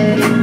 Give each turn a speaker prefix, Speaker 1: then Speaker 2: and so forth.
Speaker 1: Yeah.